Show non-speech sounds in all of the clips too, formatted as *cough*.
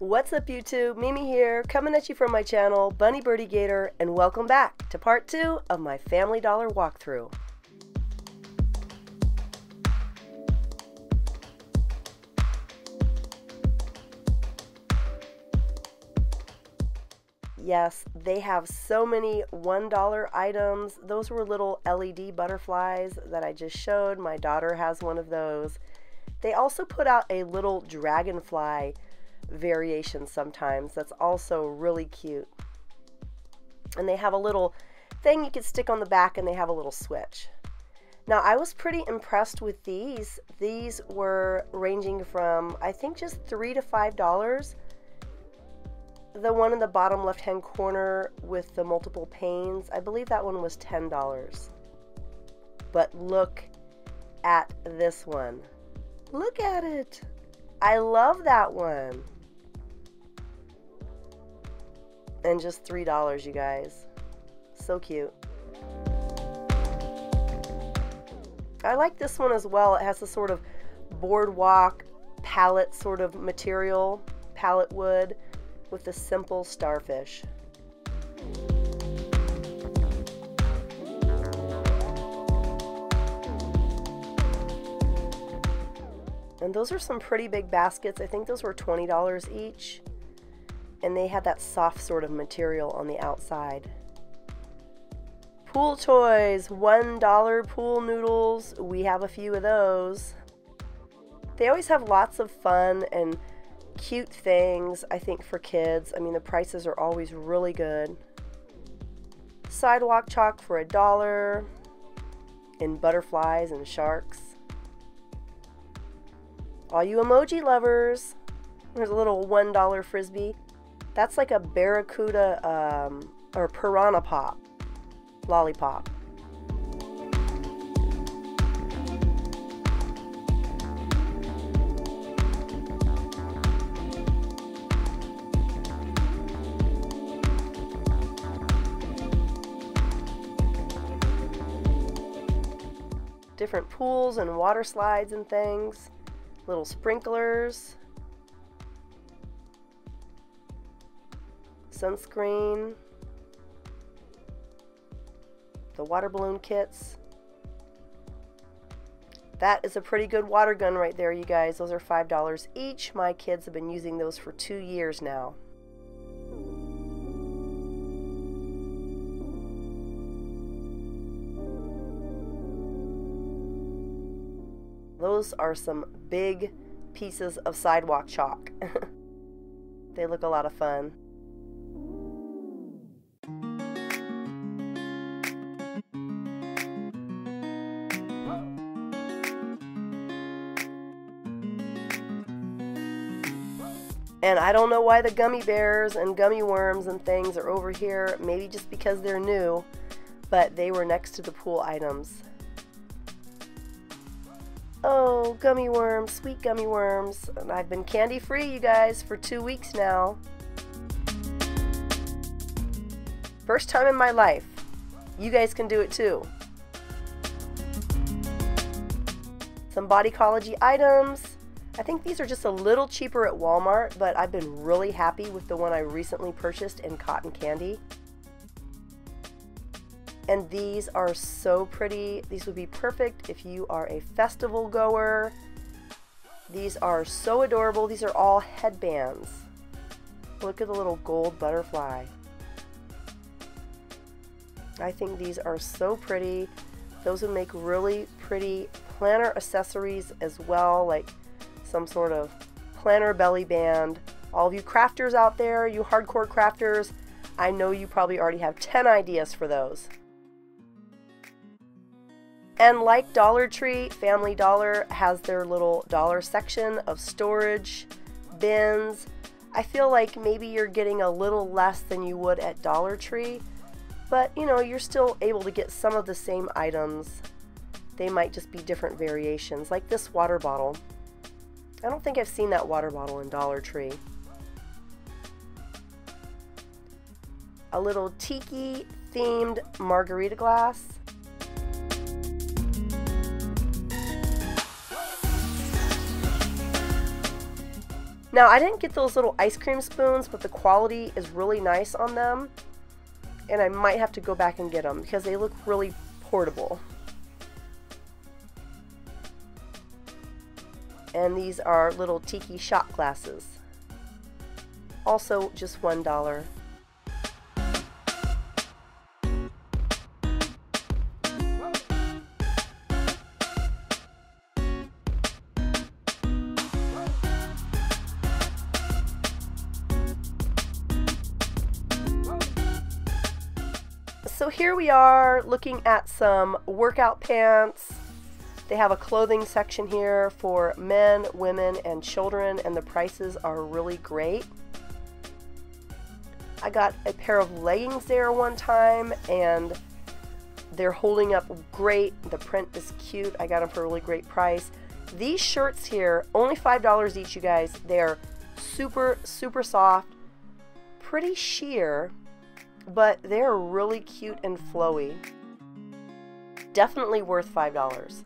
What's up YouTube? Mimi here, coming at you from my channel, Bunny Birdy Gator, and welcome back to part two of my Family Dollar walkthrough. Yes, they have so many $1 items. Those were little LED butterflies that I just showed. My daughter has one of those. They also put out a little dragonfly variation sometimes that's also really cute. And they have a little thing you can stick on the back and they have a little switch. Now I was pretty impressed with these. These were ranging from I think just three to five dollars the one in the bottom left hand corner with the multiple panes, I believe that one was $10. But look at this one. Look at it. I love that one. And just $3, you guys. So cute. I like this one as well. It has a sort of boardwalk palette sort of material, palette wood with the simple starfish. And those are some pretty big baskets. I think those were $20 each. And they had that soft sort of material on the outside. Pool toys, $1 pool noodles. We have a few of those. They always have lots of fun and cute things, I think, for kids. I mean, the prices are always really good. Sidewalk chalk for a dollar, and butterflies and sharks. All you emoji lovers, there's a little $1 frisbee. That's like a barracuda um, or piranha pop, lollipop. different pools and water slides and things, little sprinklers, sunscreen, the water balloon kits. That is a pretty good water gun right there, you guys. Those are $5 each. My kids have been using those for two years now. Those are some big pieces of sidewalk chalk. *laughs* they look a lot of fun. And I don't know why the gummy bears and gummy worms and things are over here. Maybe just because they're new, but they were next to the pool items. Oh, gummy worms, sweet gummy worms. And I've been candy free, you guys, for two weeks now. First time in my life. You guys can do it too. Some body Bodycology items. I think these are just a little cheaper at Walmart, but I've been really happy with the one I recently purchased in cotton candy. And these are so pretty. These would be perfect if you are a festival goer. These are so adorable. These are all headbands. Look at the little gold butterfly. I think these are so pretty. Those would make really pretty planner accessories as well, like some sort of planner belly band. All of you crafters out there, you hardcore crafters, I know you probably already have 10 ideas for those. And like Dollar Tree, Family Dollar has their little dollar section of storage, bins. I feel like maybe you're getting a little less than you would at Dollar Tree, but you know, you're still able to get some of the same items. They might just be different variations, like this water bottle. I don't think I've seen that water bottle in Dollar Tree. A little tiki themed margarita glass. Now, I didn't get those little ice cream spoons, but the quality is really nice on them. And I might have to go back and get them because they look really portable. And these are little tiki shot glasses. Also just $1. So here we are looking at some workout pants. They have a clothing section here for men, women, and children, and the prices are really great. I got a pair of leggings there one time, and they're holding up great. The print is cute. I got them for a really great price. These shirts here, only $5 each, you guys. They're super, super soft, pretty sheer, but they're really cute and flowy. Definitely worth $5.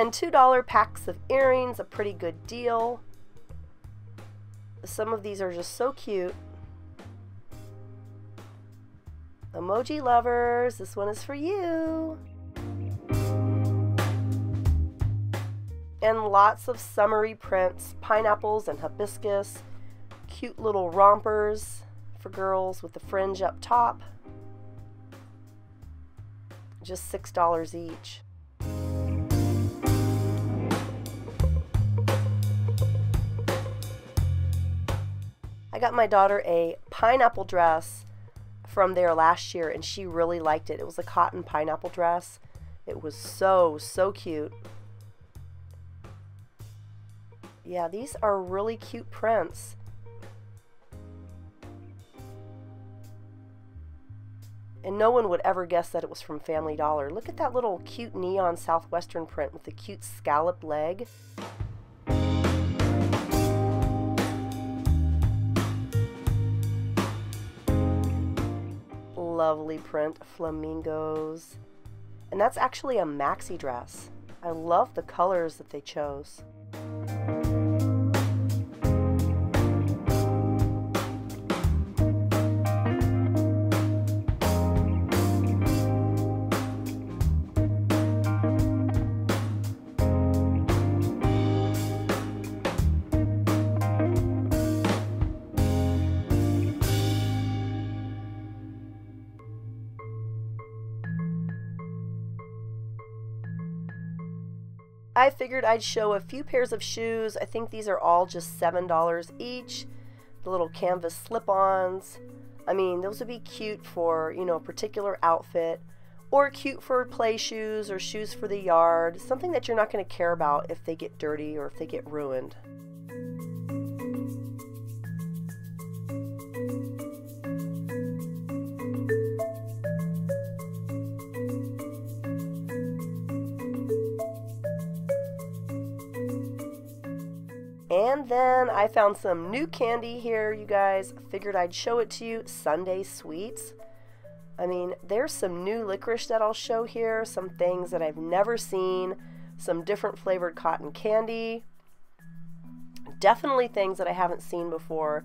And $2 packs of earrings, a pretty good deal. Some of these are just so cute. Emoji lovers, this one is for you. And lots of summery prints, pineapples and hibiscus, cute little rompers for girls with the fringe up top. Just $6 each. I got my daughter a pineapple dress from there last year and she really liked it. It was a cotton pineapple dress. It was so, so cute. Yeah, these are really cute prints. And no one would ever guess that it was from Family Dollar. Look at that little cute neon southwestern print with the cute scalloped leg. lovely print, flamingos. And that's actually a maxi dress. I love the colors that they chose. I figured I'd show a few pairs of shoes. I think these are all just $7 each. The little canvas slip-ons. I mean, those would be cute for, you know, a particular outfit or cute for play shoes or shoes for the yard. Something that you're not going to care about if they get dirty or if they get ruined. And then I found some new candy here, you guys. Figured I'd show it to you. Sunday Sweets. I mean, there's some new licorice that I'll show here, some things that I've never seen, some different flavored cotton candy. Definitely things that I haven't seen before.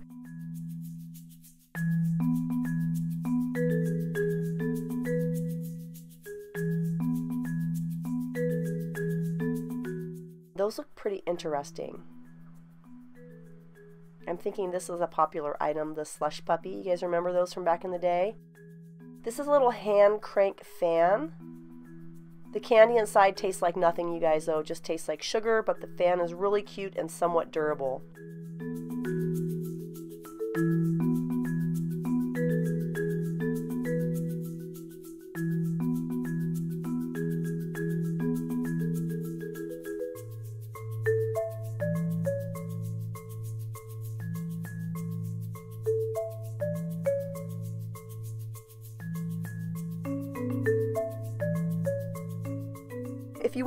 Those look pretty interesting. I'm thinking this is a popular item, the slush puppy. You guys remember those from back in the day? This is a little hand crank fan. The candy inside tastes like nothing, you guys, though. It just tastes like sugar, but the fan is really cute and somewhat durable.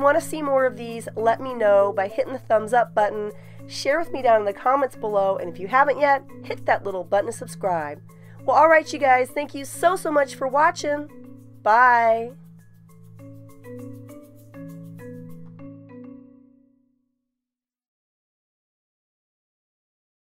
Want to see more of these, let me know by hitting the thumbs up button. Share with me down in the comments below. And if you haven't yet, hit that little button to subscribe. Well, alright, you guys, thank you so, so much for watching. Bye.